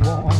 be warm.